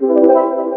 Música